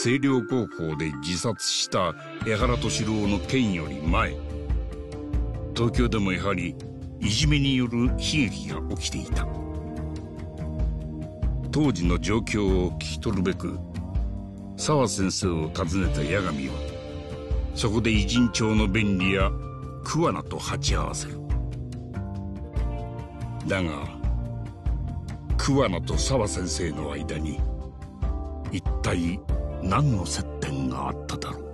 星稜高校で自殺した江原敏郎の件より前東京でもやはりいじめによる悲劇が起きていた。当時の状況を聞き取るべく澤先生を訪ねた八神はそこで偉人帳の便利や桑名と鉢合わせる。だが桑名と澤先生の間に一体何の接点があっただろう。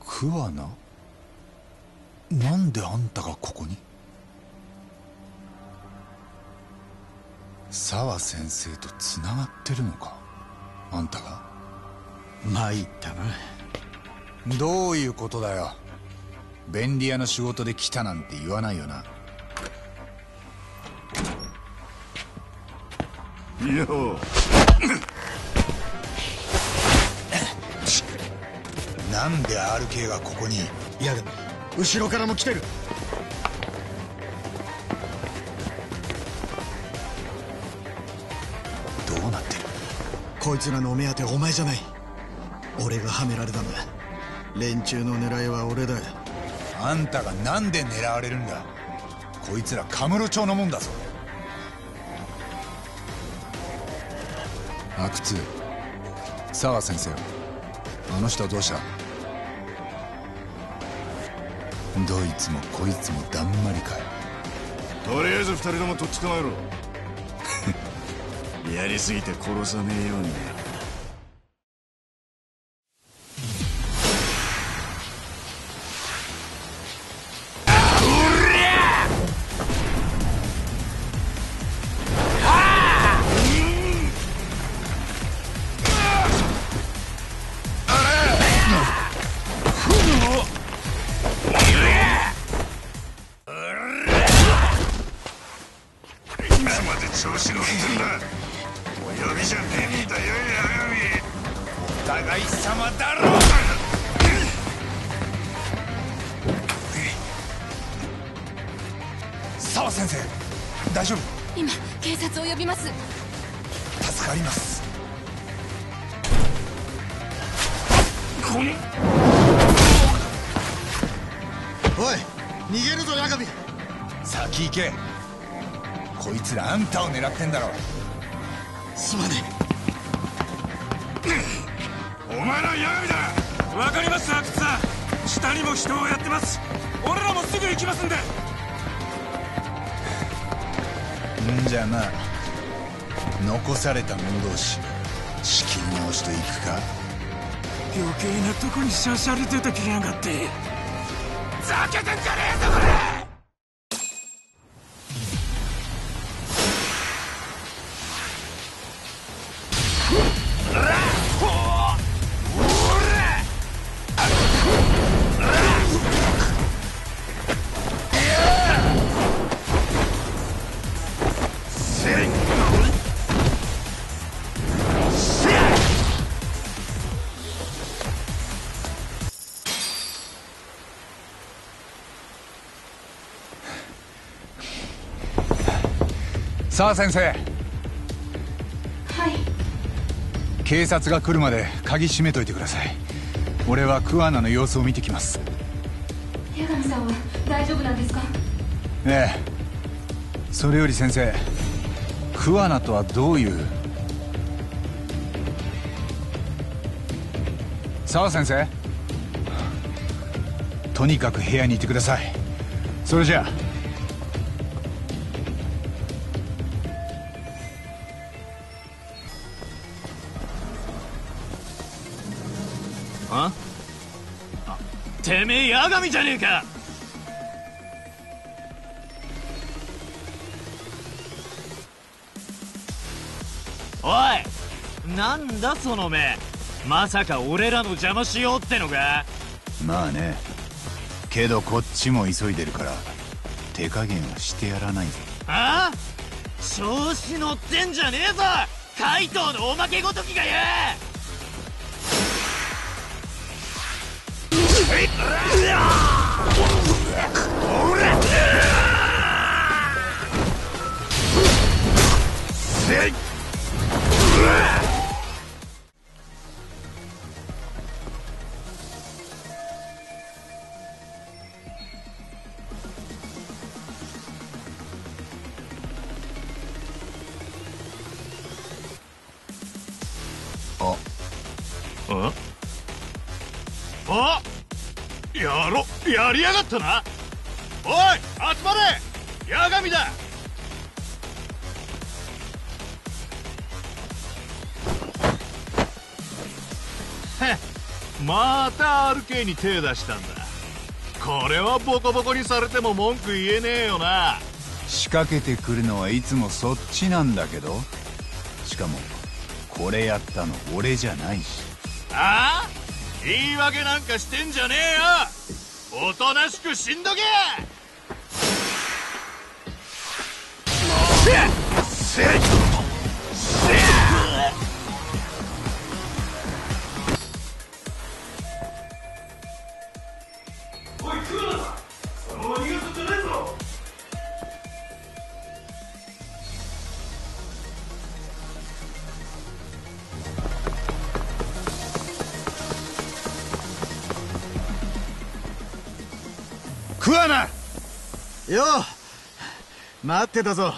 桑名？なんであんたがここに？沢先生とつながってるのかあんたが？参ったな。どういうことだよ。便利屋の仕事で来たなんて言わないよな。よなんで RK がここに？いや後ろからも来てる。どうなってる？こいつらのお目当てお前じゃない。俺がはめられたんだ。連中の狙いは俺だ。あんたがなんで狙われるんだ？こいつらカムロ町のもんだぞ。阿久津沢先生あの人はどうした？どいつもこいつもだんまりかよ。とりあえず二人ともとっ捕まえろ。やりすぎて殺さねえようになけ。こいつらあんたを狙ってんだろ。すまねお前ら八神だ。わかります阿久津さん。下にも人をやってます。俺らもすぐ行きますんで。んじゃな。残された者同士仕切り直しといくか？余計なとこにしゃしゃり出てきやがって。ざけてんじゃねえぞこれ沢先生。はい。警察が来るまで鍵閉めといてください。俺は桑名の様子を見てきます。八神さんは大丈夫なんですか？ええ。それより先生桑名とはどういう？沢先生。とにかく部屋にいてください。それじゃああてめえ八神じゃねえか。おいなんだその目。まさか俺らの邪魔しようってのか？まあね。けどこっちも急いでるから手加減はしてやらないぞああ？調子乗ってんじゃねえぞ！怪盗のおまけごときがよありやがったな。おい集まれ。八神だ。へっまた RK に手出したんだ。これはボコボコにされても文句言えねえよな。仕掛けてくるのはいつもそっちなんだけど。しかもこれやったの俺じゃないし。ああ？言い訳なんかしてんじゃねえよおとなしく死んどけ！桑名よう。待ってたぞ。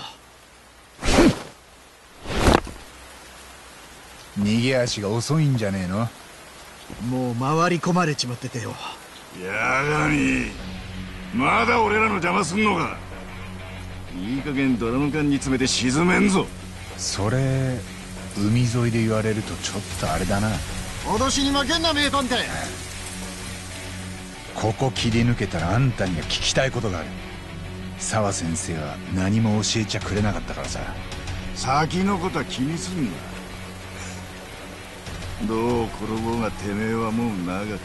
逃げ足が遅いんじゃねえの？もう回り込まれちまっててよ。八神まだ俺らの邪魔すんのか。いい加減ドラム缶に詰めて沈めんぞ。それ海沿いで言われるとちょっとあれだな。脅しに負けんな名探偵ここ切り抜けたらあんたには聞きたいことがある。澤先生は何も教えちゃくれなかったからさ。先のことは気にすんな。どう転ぼうがてめえはもう長かね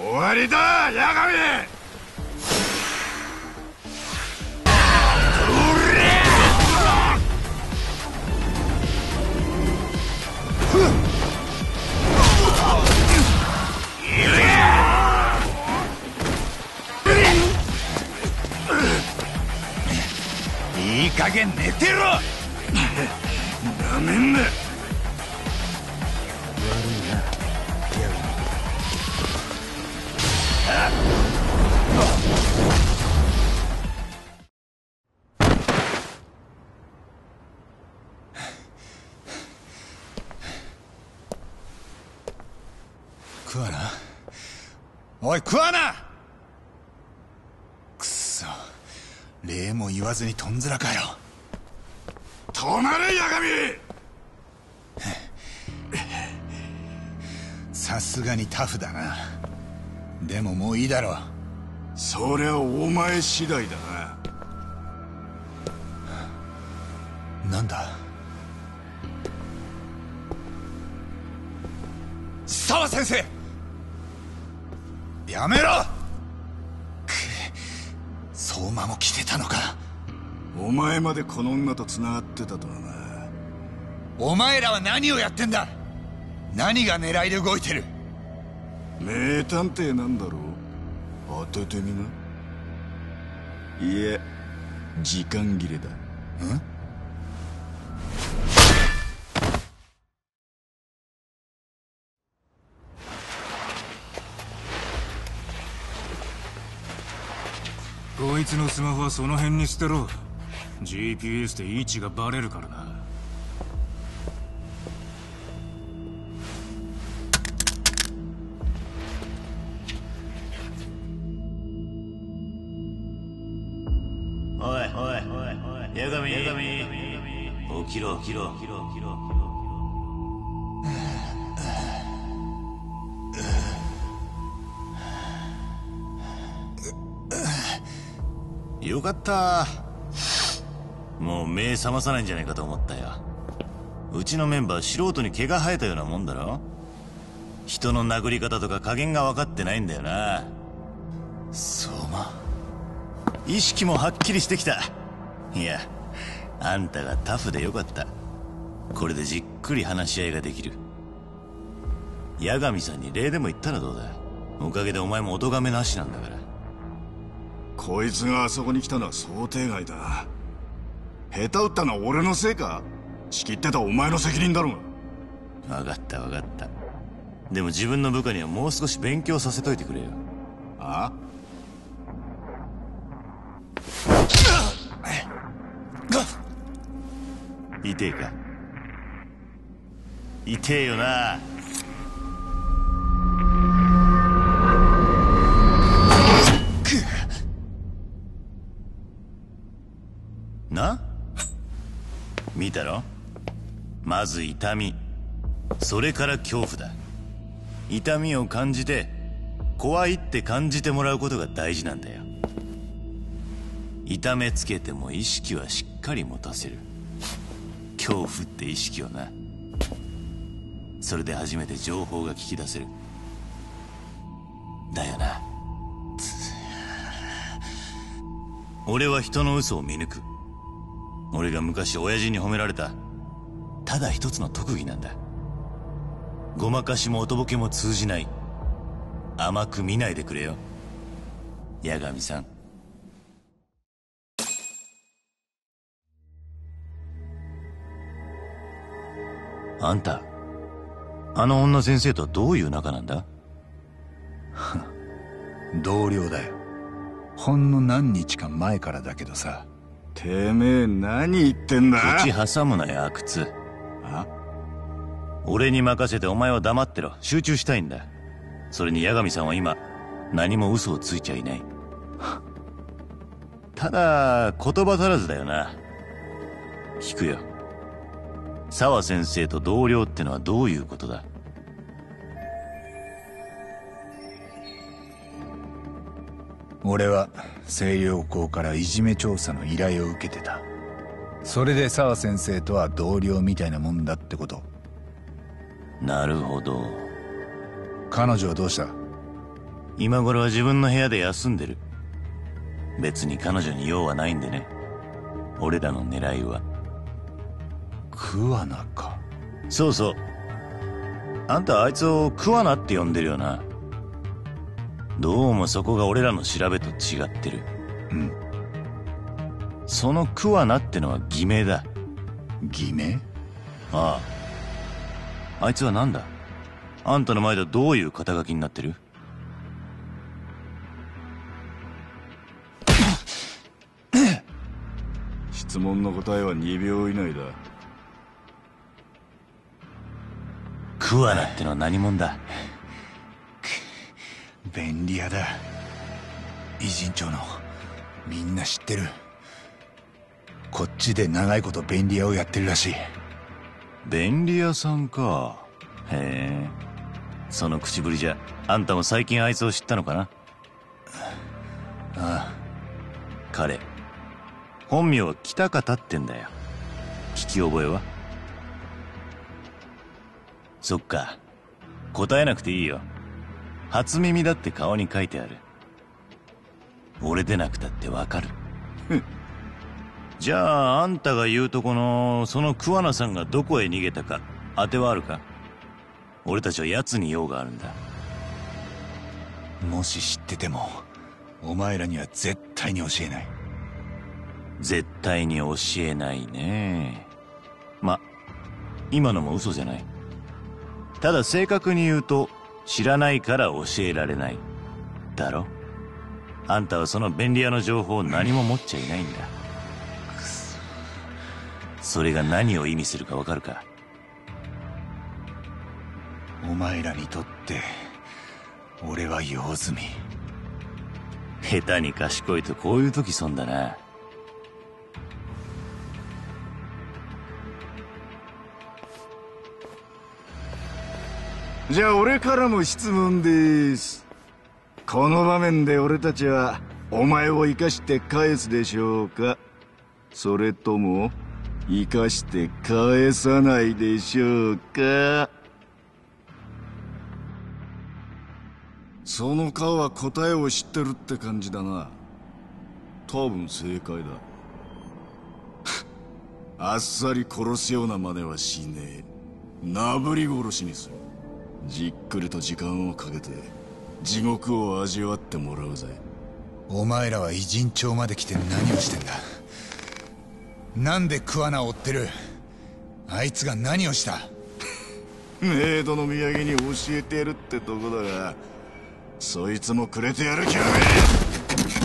終わりだ八神加減寝てろ。なめんな。桑名 おい桑名くっそ礼も言わずにとんずらかよ止まれ八さすがにタフだな。でももういいだろそりゃお前次第だな。なんだ？澤先生！やめろ！く相馬も来てたのかお前までこの女と繋がってたとはな。お前らは何をやってんだ？何が狙いで動いてる？名探偵なんだろう？当ててみな。いや時間切れだ。こいつのスマホはその辺に捨てろ GPS で位置がバレるからな。おいおい八神八神起きろ起きろ起きろ起きろ。よかったもう目覚まさないんじゃないかと思ったよ。うちのメンバー素人に毛が生えたようなもんだろ。人の殴り方とか加減が分かってないんだよな。相馬意識もはっきりしてきた。いやあんたがタフでよかった。これでじっくり話し合いができる。八神さんに礼でも言ったらどうだ。おかげでお前もお咎めなしなんだから。こいつがあそこに来たのは想定外だ。下手打ったのは俺のせいか？仕切ってたお前の責任だろうが。分かった分かった。でも自分の部下にはもう少し勉強させといてくれよ。あ？痛えか？痛えよな。な？見たろ？まず痛み。それから恐怖だ。痛みを感じて怖いって感じてもらうことが大事なんだよ。痛めつけても意識はしっかり持たせる。恐怖って意識をな。それで初めて情報が聞き出せる。だよな。俺は人の嘘を見抜く。俺が昔親父に褒められた。ただ一つの特技なんだ。ごまかしもおとぼけも通じない。甘く見ないでくれよ。八神さん。あんたあの女先生とはどういう仲なんだ？同僚だよ。ほんの何日か前からだけどさ。てめえ何言ってんだ？口挟むなよ阿久津。あ？俺に任せてお前は黙ってろ。集中したいんだ。それに八神さんは今何も嘘をついちゃいない。ただ言葉足らずだよな。聞くよ。沢先生と同僚ってのはどういうことだ？俺は星稜校からいじめ調査の依頼を受けてた。それで沢先生とは同僚みたいなもんだってこと。なるほど。彼女はどうした？今頃は自分の部屋で休んでる。別に彼女に用はないんでね。俺らの狙いは。桑名か。そうそう。あんたあいつを桑名って呼んでるよなどうもそこが俺らの調べと違ってる。うん。その桑名ってのは偽名だ。偽名？ああ。あいつは何だ？あんたの前ではどういう肩書きになってる？質問の答えは2秒以内だ。桑名ってのは何者だ？便利屋だ。偉人町のみんな知ってる。こっちで長いこと便利屋をやってるらしい。便利屋さんか。へえ。その口ぶりじゃあんたも最近あいつを知ったのかな？ああ。彼本名は北方ってんだよ。聞き覚えは？そっか。答えなくていいよ初耳だって顔に書いてある。俺でなくたってわかる。じゃああんたが言うとこのその桑名さんがどこへ逃げたか当てはあるか。俺たちは奴に用があるんだ。もし知っててもお前らには絶対に教えない。絶対に教えないね。ま今のも嘘じゃない。ただ正確に言うと知らないから教えられない。だろ？あんたはその便利屋の情報を何も持っちゃいないんだ。それが何を意味するかわかるか？お前らにとって俺は用済み。下手に賢いとこういう時損だなじゃあ俺からも質問です。この場面で俺たちはお前を生かして返すでしょうか？それとも生かして返さないでしょうか？その顔は答えを知ってるって感じだな。多分正解だ。あっさり殺すような真似はしねえ。なぶり殺しにする。じっくりと時間をかけて地獄を味わってもらうぜ。お前らは偉人町まで来て何をしてんだ？なんで桑名を追ってる？あいつが何をした？メイドの土産に教えてやるってとこだがそいつもくれてやる気はねす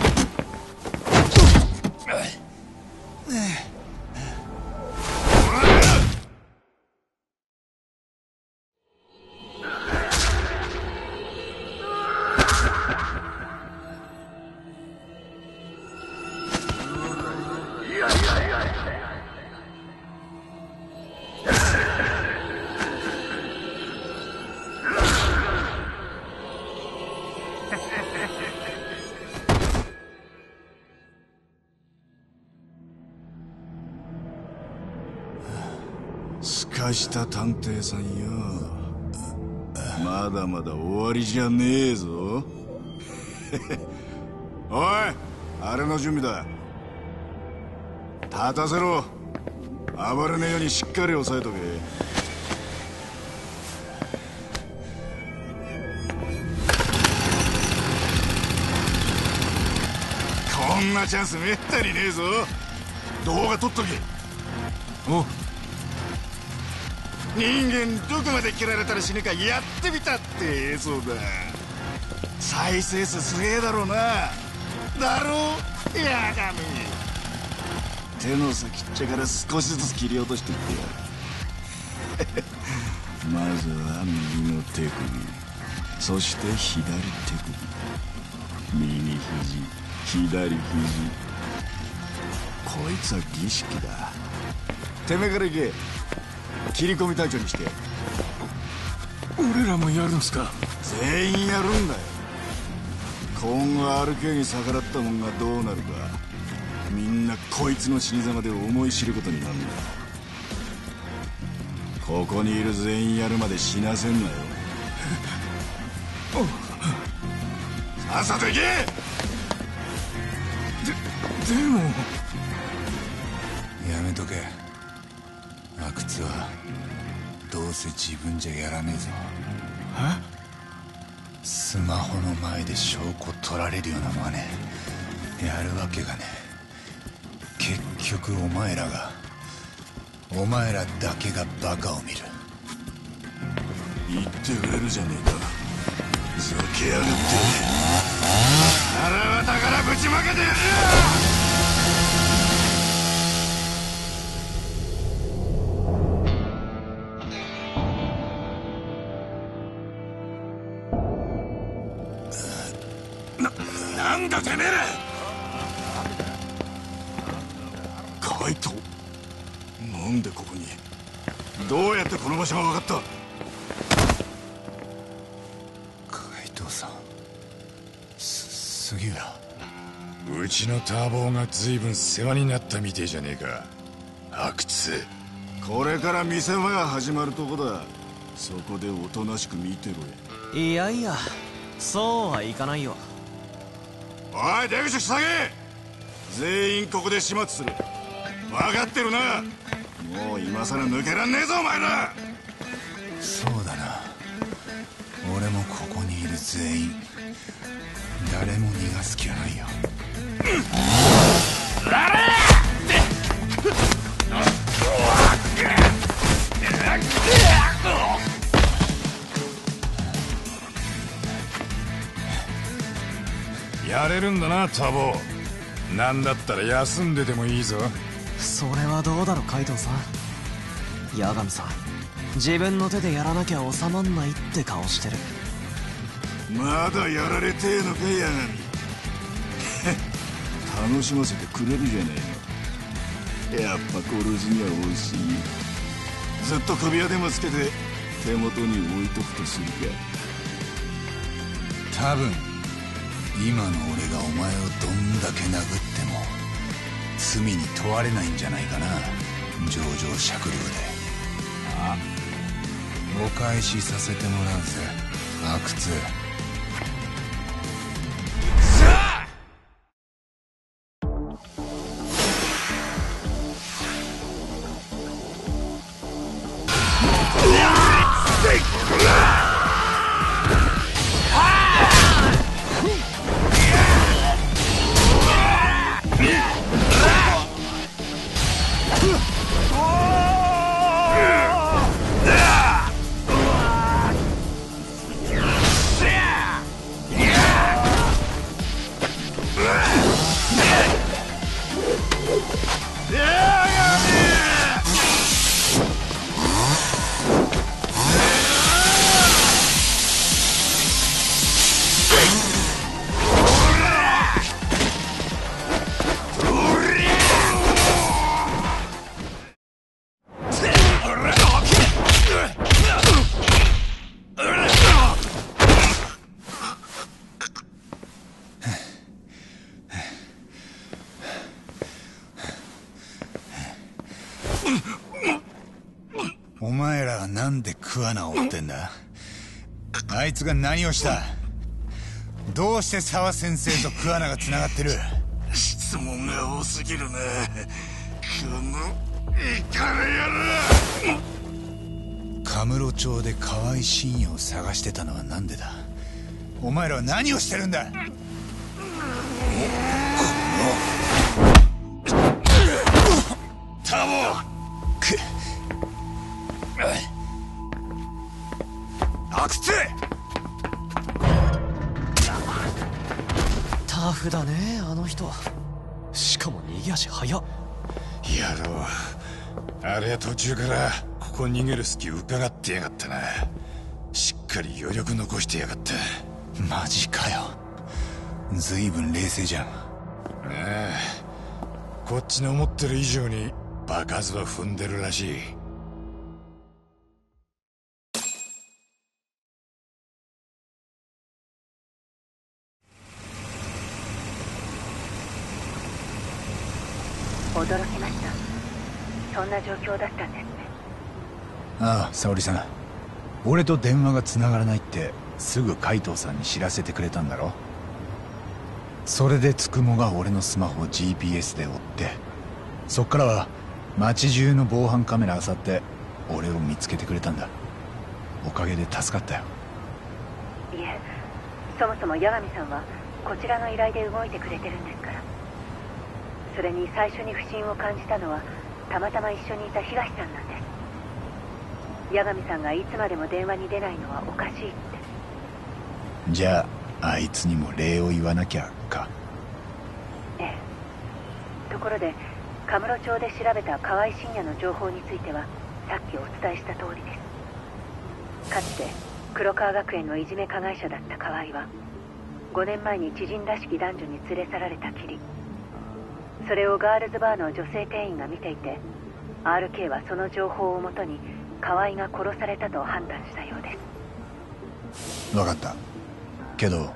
した探偵さんよ。まだまだ終わりじゃねえぞ。おいあれの準備だ。立たせろ。暴れねえようにしっかり押さえとけ。こんなチャンスめったにねえぞ。動画撮っとけ。お人間どこまで切られたら死ぬかやってみたって映像だ。再生数すげえだろうな。だろやがみ。手の先っちゃから少しずつ切り落としていってやる。まずは右の手首。そして左手首。右肘。左肘。こいつは儀式だ。てめえから行け。切り込み隊長にして。俺らもやるんすか？全員やるんだよ。今後 RK に逆らったもんがどうなるかみんなこいつの死に様で思い知ることになるんだ。ここにいる全員やるまで死なせんなよ。さっさと行け！でも。やめとけ阿久津はどうせ自分じゃやらねえぞ。スマホの前で証拠取られるような真似。やるわけがね結局お前らがお前らだけがバカを見る。言ってくれるじゃねえか。ふざけやがって。腹渡からぶちまけてやる海藤さん。す杉浦。うちのターボーが随分世話になったみてえじゃねえか。阿久津。これから見せ場が始まるとこだ。そこでおとなしく見てろ。やいやいや。そうはいかないよ。おい出口塞げ！全員ここで始末する。分かってるな。もう今さら抜けらんねえぞお前ら。そう全員。誰も逃がす気はないよ。やれるんだなターボ。ーなんだったら休んでてもいいぞ。それはどうだろ海藤さん。八神さん自分の手でやらなきゃ収まんないって顔してる。まだやられてえのか八神 楽しませてくれるじゃねえの。やっぱ殺すには惜しい。ずっと首輪でもつけて手元に置いとくとするか。多分今の俺がお前をどんだけ殴っても罪に問われないんじゃないかな。情状酌量で。あ。お返しさせてもらうぜ阿久津なんで桑名を追ってんだ？あいつが何をした？どうして沢先生と桑名が繋がってる？質問が多すぎるなこのイカれ野郎！カムロ町で河合信也を探してたのはなんでだ？お前らは何をしてるんだ？タモフだねあの人しかも逃げ足速っ。野郎。あれは途中からここ逃げる隙伺ってやがったな。しっかり余力残してやがった。マジかよ。随分冷静じゃん。ああこっちの思ってる以上に場数は踏んでるらしい驚きました。そんな状況だったんですね。ああ沙織さん。俺と電話が繋がらないってすぐ海藤さんに知らせてくれたんだろ？それでつくもが俺のスマホを GPS で追ってそっからは街中の防犯カメラ漁って俺を見つけてくれたんだ。おかげで助かったよ。いえそもそも八神さんはこちらの依頼で動いてくれてるんですそれに最初に不審を感じたのはたまたま一緒にいた東さんなんです。八神さんがいつまでも電話に出ないのはおかしいって。じゃああいつにも礼を言わなきゃか？ええ。ところでカムロ町で調べた河合信也の情報についてはさっきお伝えした通りです。かつて黒川学園のいじめ加害者だった河合は5年前に知人らしき男女に連れ去られたきりそれをガールズバーの女性店員が見ていて RK はその情報をもとに河合が殺されたと判断したようです。分かった。けど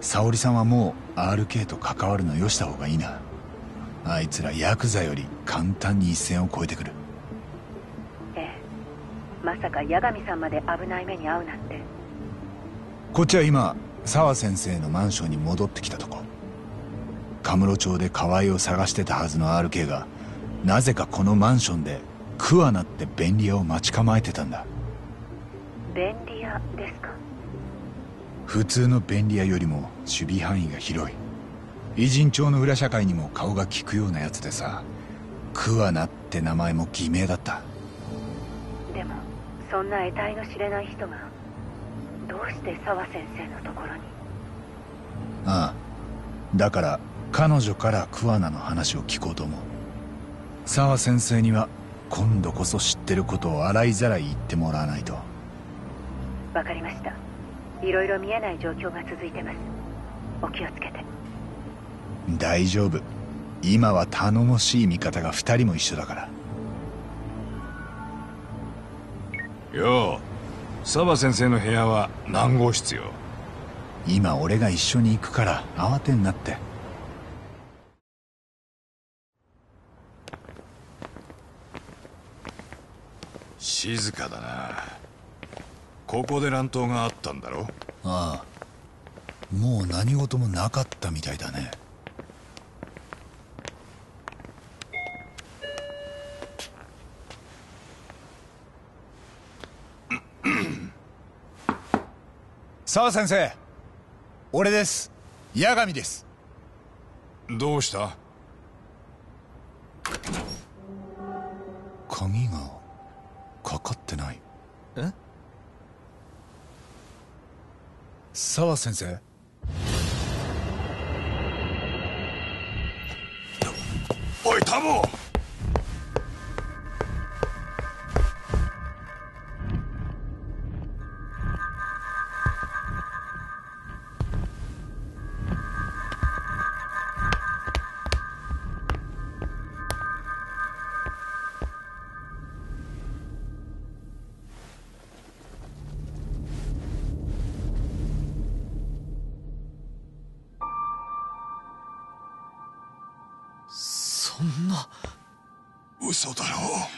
沙織さんはもう RK と関わるのよした方がいいな。あいつらヤクザより簡単に一線を越えてくる。ええ。まさか八神さんまで危ない目に遭うなんて。こっちは今沢先生のマンションに戻ってきたとこカムロ町で河合を探してたはずの RK がなぜかこのマンションで桑名って便利屋を待ち構えてたんだ。便利屋ですか？普通の便利屋よりも守備範囲が広い。偉人町の裏社会にも顔が利くようなやつでさ桑名って名前も偽名だった。でもそんな得体の知れない人がどうして沢先生のところに？ああだから彼女から桑名の話を聞こうと思う。沢先生には今度こそ知ってることを洗いざらい言ってもらわないと。わかりました。いろいろ見えない状況が続いてます。お気をつけて。大丈夫。今は頼もしい味方が2人も一緒だから。よう。澤先生の部屋は何号室よ。今俺が一緒に行くから慌てんなって静かだな。ここで乱闘があったんだろ？ああ。もう何事もなかったみたいだね。沢先生俺です。八神です。どうした？沢先生？おいタモ！そんな。嘘だろあ